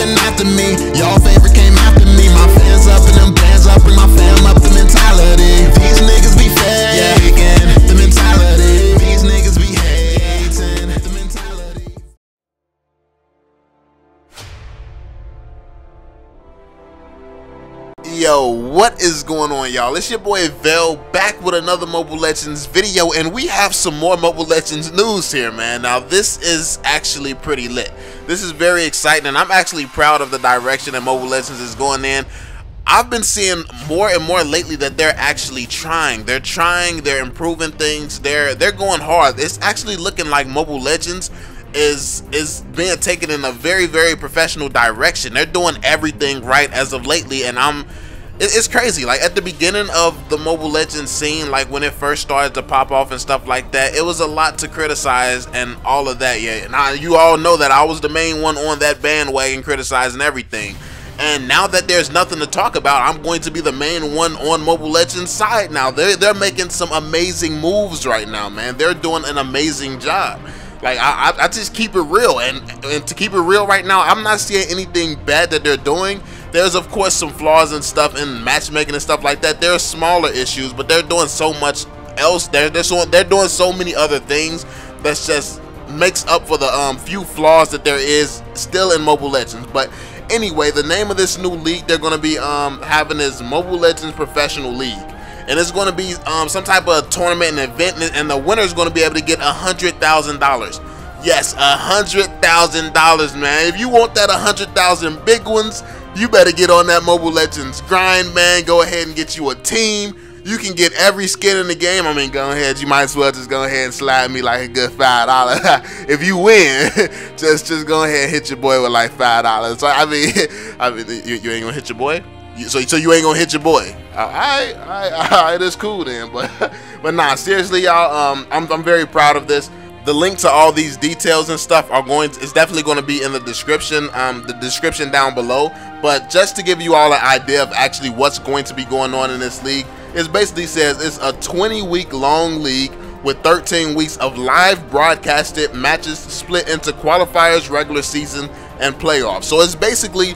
been after me. Y'all Yo, what is going on, y'all? It's your boy VeLL back with another Mobile Legends video, and we have some more Mobile Legends news here, man. Now, this is actually pretty lit. This is very exciting, and I'm actually proud of the direction that Mobile Legends is going in. I've been seeing more and more lately that they're actually trying. They're trying, they're improving things, they're they're going hard. It's actually looking like Mobile Legends is is being taken in a very very professional direction. They're doing everything right as of lately, and I'm it's crazy. Like at the beginning of the Mobile Legends scene, like when it first started to pop off and stuff like that, it was a lot to criticize and all of that. Yeah, now you all know that I was the main one on that bandwagon criticizing everything. And now that there's nothing to talk about, I'm going to be the main one on Mobile Legends side now. They're they're making some amazing moves right now, man. They're doing an amazing job. Like I, I, just keep it real, and and to keep it real right now, I'm not seeing anything bad that they're doing. There's of course some flaws and stuff in matchmaking and stuff like that. There are smaller issues, but they're doing so much else. They're they're, so, they're doing so many other things that's just makes up for the um, few flaws that there is still in Mobile Legends. But anyway, the name of this new league they're going to be um, having is Mobile Legends Professional League and it's going to be um, some type of tournament and event, and the winner is going to be able to get a hundred thousand dollars. Yes, a hundred thousand dollars, man. If you want that a hundred thousand big ones, you better get on that Mobile Legends grind, man. Go ahead and get you a team. You can get every skin in the game. I mean, go ahead. You might as well just go ahead and slide me like a good five dollars. if you win, just just go ahead and hit your boy with like five dollars. So I mean, I mean, you, you ain't gonna hit your boy. So, so you ain't gonna hit your boy. All right, all right, all right, it's cool then. But, but nah, seriously, y'all, um, I'm, I'm very proud of this. The link to all these details and stuff are going to, is definitely going to be in the description, um, the description down below. But just to give you all an idea of actually what's going to be going on in this league, it basically says it's a 20 week long league with 13 weeks of live broadcasted matches split into qualifiers, regular season, and playoffs. So it's basically,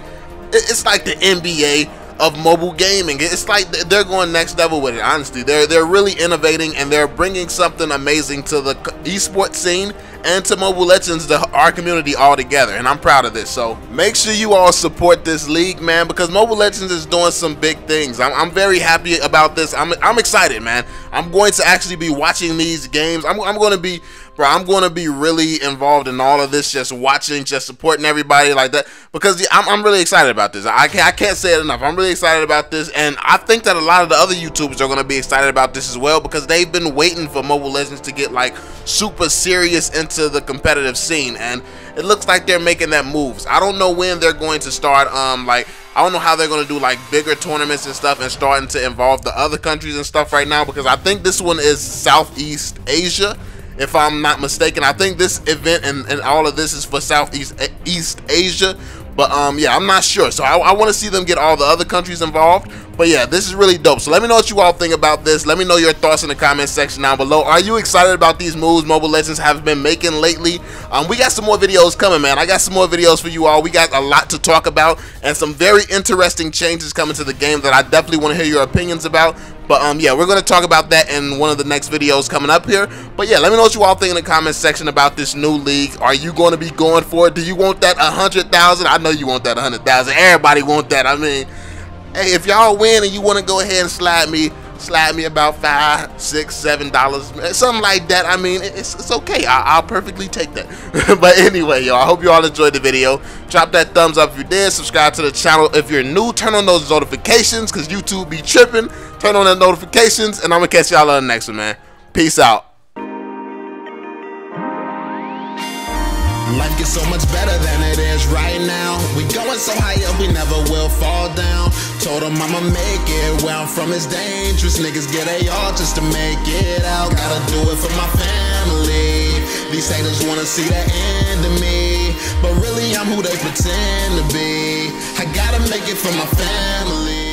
it's like the NBA of mobile gaming. It's like they're going next level with it. Honestly, they're they're really innovating and they're bringing something amazing to the esports scene and to Mobile Legends, the our community all together. And I'm proud of this. So make sure you all support this league, man, because Mobile Legends is doing some big things. I'm, I'm very happy about this. I'm I'm excited, man. I'm going to actually be watching these games. I'm I'm going to be bro, I'm going to be really involved in all of this, just watching, just supporting everybody like that, because I'm, I'm really excited about this. I can't, I can't say it enough. I'm really excited about this, and I think that a lot of the other YouTubers are going to be excited about this as well, because they've been waiting for Mobile Legends to get like super serious into the competitive scene, and it looks like they're making that moves. I don't know when they're going to start, um, like, I don't know how they're going to do like bigger tournaments and stuff and starting to involve the other countries and stuff right now because I think this one is Southeast Asia if I'm not mistaken. I think this event and, and all of this is for Southeast East Asia. But um, yeah, I'm not sure. So I, I want to see them get all the other countries involved. But yeah, this is really dope. So let me know what you all think about this. Let me know your thoughts in the comment section down below. Are you excited about these moves Mobile Legends have been making lately? Um, we got some more videos coming, man. I got some more videos for you all. We got a lot to talk about and some very interesting changes coming to the game that I definitely want to hear your opinions about. But um, yeah, we're gonna talk about that in one of the next videos coming up here. But yeah, let me know what you all think in the comment section about this new league. Are you going to be going for it? Do you want that a hundred thousand? I know you want that a hundred thousand. Everybody want that. I mean, hey, if y'all win and you want to go ahead and slide me slide me about five, six, seven dollars, something like that. I mean, it's, it's okay. I, will perfectly take that. but anyway, y'all, I hope you all enjoyed the video. Drop that thumbs up if you did. Subscribe to the channel if you're new. Turn on those notifications because YouTube be tripping. Turn on the notifications, and I'm gonna catch y'all on the next one, man. Peace out. Life gets so much better than it is right now. We going so high up, we never will fall down. Told him I'ma make it where I'm from is dangerous. Niggas get a all just to make it out. Gotta do it for my family. These haters wanna see the end of me. But really, I'm who they pretend to be. I gotta make it for my family.